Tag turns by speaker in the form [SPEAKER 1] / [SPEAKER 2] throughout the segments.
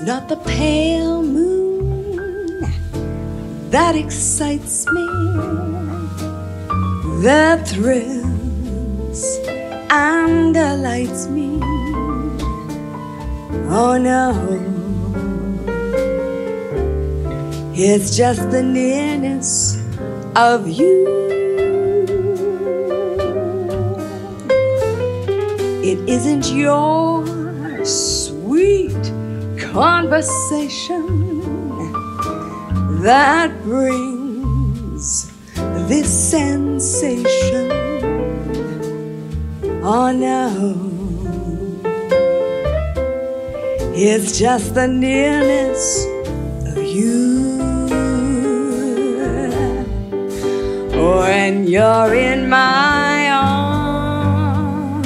[SPEAKER 1] about the pale moon that excites me, that thrills and delights me. Oh no, it's just the nearness of you. It isn't your sweet conversation that brings this sensation. Oh no, it's just the nearness of you. When you're in my arms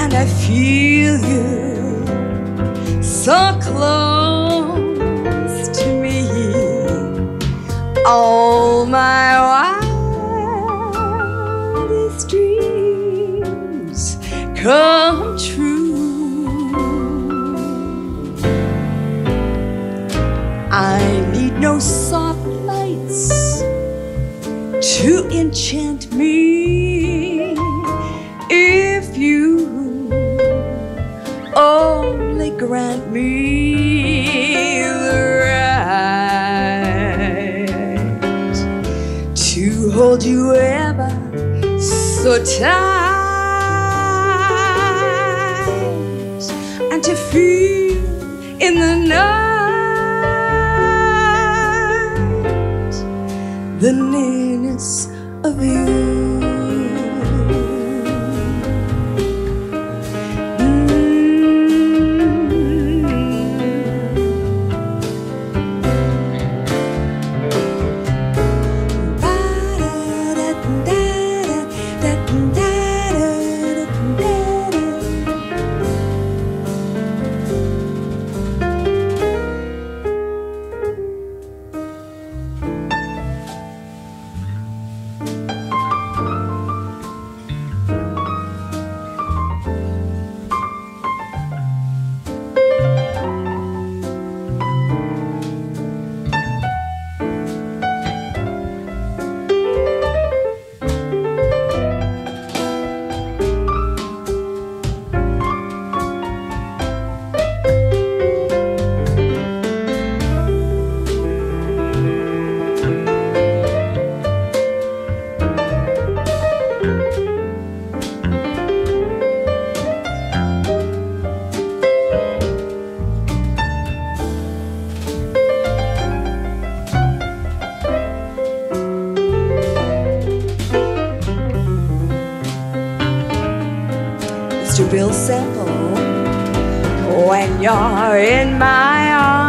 [SPEAKER 1] and I feel close to me, all my wildest dreams come true. I need no soft lights to enchant me if you only grant me you ever so tight and to feel in the night the nearness of you. When you're in my arms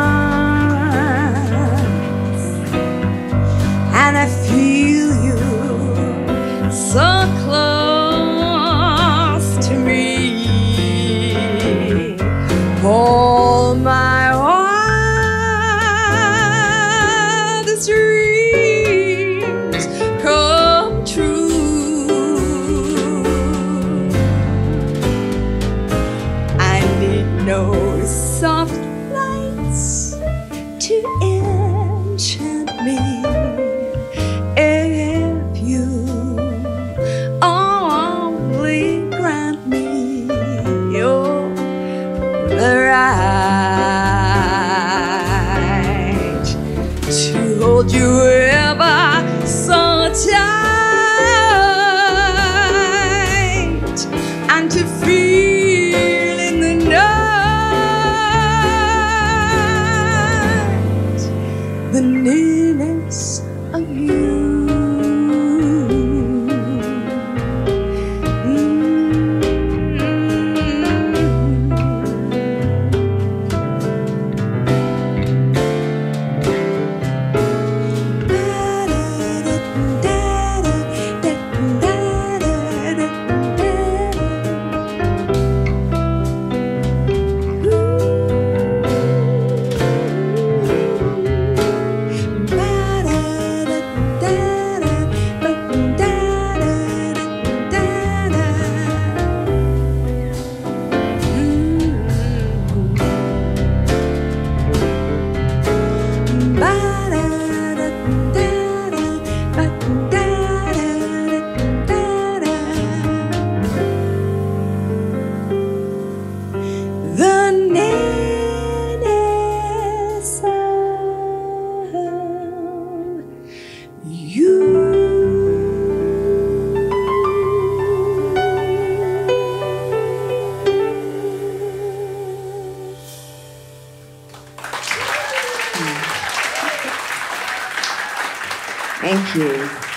[SPEAKER 1] Thank you.